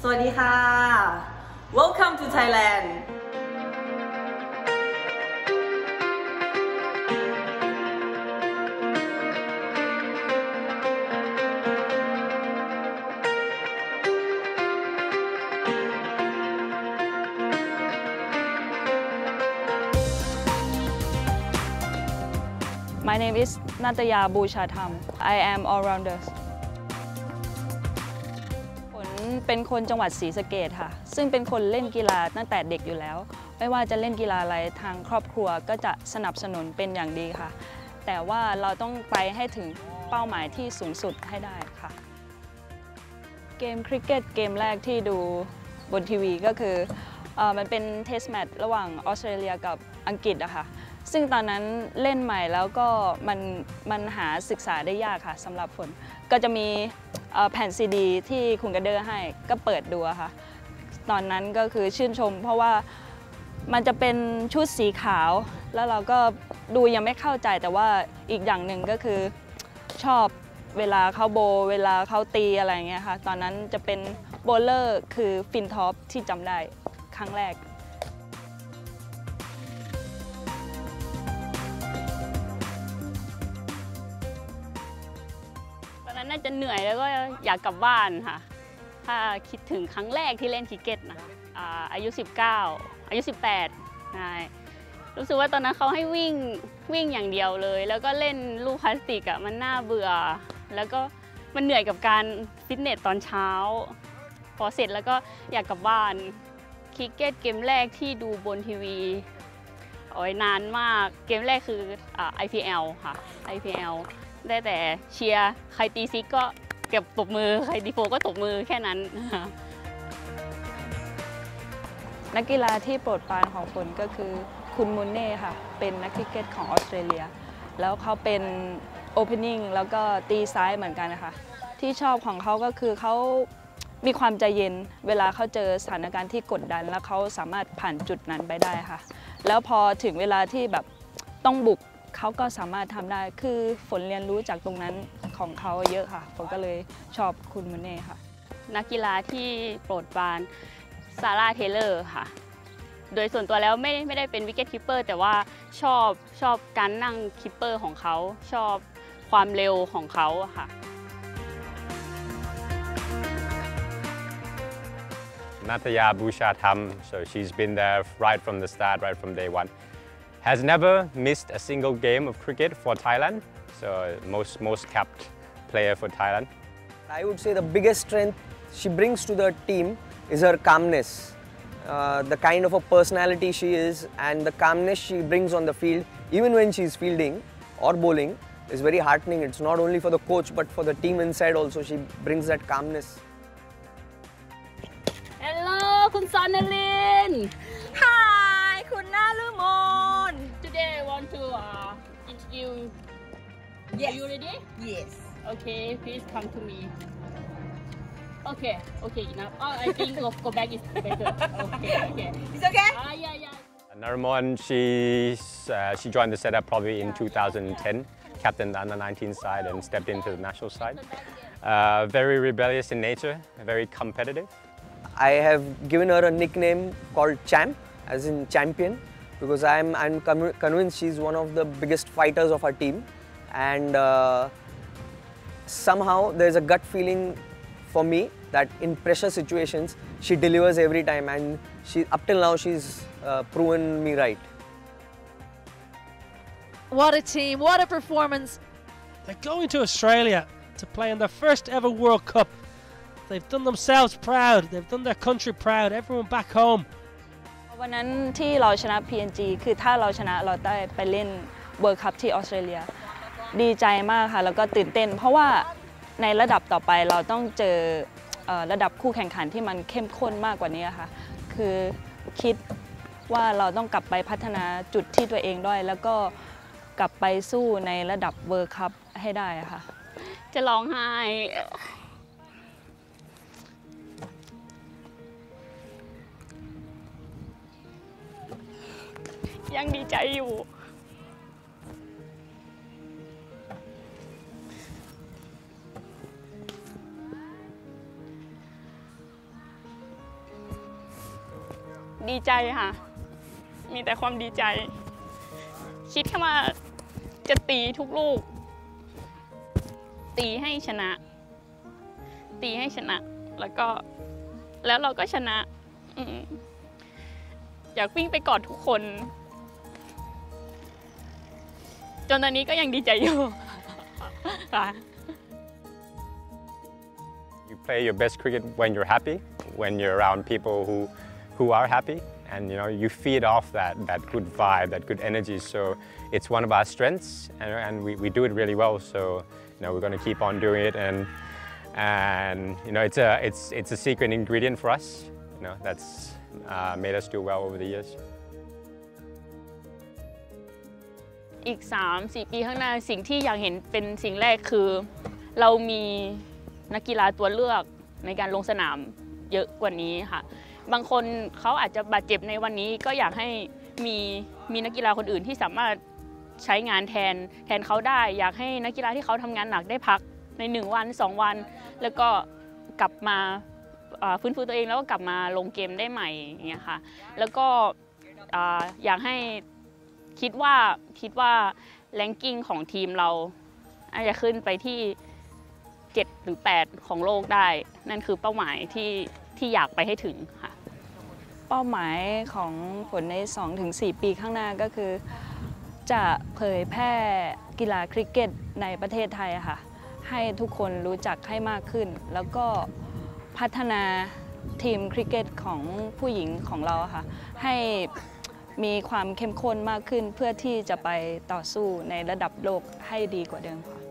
สวัสดีค่ะ Welcome to Thailand My name is Nataya Bushatham. I am all-rounder. เป็นคนจังหวัดศรีสะเกดค่ะ ซึ่งเป็นคนเล่นกีฬาตั้งแต่เด็กอยู่แล้ว ไม่ว่าจะเล่นกีฬาอะไรทางครอบครัวก็จะสนับสนุนเป็นอย่างดีค่ะ แต่ว่าเราต้องไปให้ถึงเป้าหมายที่สูงสุดให้ได้ค่ะ เกมคริกเก็ตเกมแรกที่ดูบนทีวีก็คืออมันเป็น test match ระหว่างออสเตรเลียกับอังกฤษอะค่ะซึ่งตอนนั้นเล่นใหม่แล้วก็มันมันหาศึกษาได้ยากค่ะสำหรับฝนก็จะมี แผ่นซีดีที่คุณกระเดอร์ให้ก็เปิดดูค่ะ ตอนนั้นก็คือชื่นชม เพราะว่ามันจะเป็นชุดสีขาว แล้วเราก็ดูยังไม่เข้าใจแต่ว่าอีกอย่างหนึ่งก็คือชอบเวลาเขา bowl เวลาเขาตีอะไรอย่างเงี้ยค่ะ ตอนนั้นจะเป็น bowler คือ Flintoff ที่จำได้ครั้งแรก น่าจะเหนื่อยแล้วก็อยากกลับบ้านค่ะ ถ้าคิดถึงครั้งแรกที่เล่นคริกเก็ตนะอายุ 19 อายุ 18ใช่รู้สึกว่าตอนนั้นเขาให้วิ่งวิ่งอย่างเดียวเลย แล้วก็เล่นลูกพลาสติกอะ่ะมันน่าเบื่อ แล้วก็มันเหนื่อยกับการฟิตเนสตอนเช้า พอเสร็จแล้วก็อยากกลับบ้านคริกเก็ตเกมแรกที่ดูบนทีวีโอ้ยนานมากเกมแรกคืออ IPL ค่ะ IPL ได้แต่เชียร์ใครตี six ก็ตบมือใครตี four ก็ตบมือแค่นั้น นักกีฬาที่โปรดปรานของฝนก็คือคุณ Mooney ค่ะ เป็นนักคริกเก็ตของออสเตรเลีย แล้วเขาเป็น opening แล้วก็ตีซ้ายเหมือนกันนะคะที่ชอบของเขาก็คือเขามีความใจเย็นเวลาเขาเจอสถานการณ์ที่กดดัน แล้วเขาสามารถผ่านจุดนั้นไปได้ค่ะ แล้วพอถึงเวลาที่แบบต้องบุก เขาก็สามารถทำได้คือฝนเรียนรู้จากตรงนั้นของเขาเยอะค่ะฝนก็เลยชอบคุณ Mooney ค่ะ นักกีฬาที่โปรดปราน Sarah Taylor ค่ะ โดยส่วนตัวแล้วไม่ไม่ได้เป็นวิกเก็ตคิปเปอร์แต่ว่าชอบชอบการนั่งคิปเปอร์ของเขา ชอบความเร็วของเขาอะค่ะ Nataya Bushatham, so she's been there right from the start, right from day one. has never missed a single game of cricket for Thailand. So most, most capped player for Thailand. I would say the biggest strength she brings to the team is her calmness. Uh, the kind of a personality she is and the calmness she brings on the field, even when she's fielding or bowling, is very heartening. It's not only for the coach, but for the team inside also, she brings that calmness. Hello, Kun Hi, Kun Yes. Are you ready Yes Okay please come to me Okay okay enough oh, I think go, go back is better Okay okay It's okay Ah yeah yeah Naramon, she's, uh, she joined the setup probably in 2010, captained the under 19 side and stepped into the national side. Uh, very rebellious in nature, very competitive. I have given her a nickname called Champ, as in champion, because I'm, I'm convinced she's one of the biggest fighters of our team And uh, somehow there's a gut feeling for me that in pressure situations she delivers every time, and she up till now she's uh, proven me right. What a team, what a performance. They're going to Australia to play in their first ever World Cup. They've done themselves proud, they've done their country proud, everyone back home. วันนั้นที่เราชนะ PNG คือถ้าเราชนะเราได้ไปเล่นเวิร์ c คัพที่ออสเตรเลีย ดีใจมากค่ะแล้วก็ตื่นเต้น เพราะว่าในระดับต่อไปเราต้องเจอเออระดับคู่แข่งขันที่มันเข้มข้นมากกว่านี้ค่ะ คือคิดว่าเราต้องกลับไปพัฒนาจุดที่ตัวเองด้วยแล้วก็กลับไปสู้ในระดับเวิร์คัพให้ได้ค่ะ จะร้องไห้ยังดีใจอยู่ ดีใจค่ะ มีแต่ความดีใจ คิดแค่ว่าจะตีทุกลูก ตีให้ชนะ ตีให้ชนะ แล้วก็ แล้วเราก็ชนะอืมอยากวิ่งไปกอดทุกคน จนตอนนี้ก็ยังดีใจอยู่ค่ะ You play your best cricket when you're happy, when you're around people who, who are happy, and you know you feed off that, that good vibe, that good energy. So it's one of our strengths, and, and we, we do it really well. So you know we're going to keep on doing it, and and you know it's a it's it's a secret ingredient for us. You know that's uh, made us do well over the years. อีก 3-4 ปีข้างหน้าสิ่งที่อยากเห็นเป็นสิ่งแรกคือ เรามีนักกีฬาตัวเลือกในการลงสนามเยอะกว่านี้ค่ะ บางคนเขาอาจจะบาดเจ็บในวันนี้ก็อยากให้มีมีนักกีฬาคนอื่นที่สามารถใช้งานแทนแทนเขาได้ อยากให้นักกีฬาที่เขาทำงานหนักได้พักใน 1 วัน 2 วัน แล้วก็กลับมาฟื้นฟูตัวเองแล้วก็กลับมาลงเกมได้ใหม่อย่างเงี้ยค่ะแล้วก็อ่าอยากให้คิดว่าคิดว่าแรงกิ้งของทีมเราอาจจะขึ้นไปที่ 7 หรือ 8 ของโลกได้ นั่นคือเป้าหมายที่ที่อยากไปให้ถึงค่ะ เป้าหมายของผลใน 2-4 ปีข้างหน้าก็คือ จะเผยแพร่กีฬาคริกเก็ตในประเทศไทยค่ะ ให้ทุกคนรู้จักให้มากขึ้น แล้วก็พัฒนาทีมคริกเก็ตของผู้หญิงของเราค่ะ ให้มีความเข้มข้นมากขึ้นเพื่อที่จะไปต่อสู้ในระดับโลกให้ดีกว่าเดิมค่ะ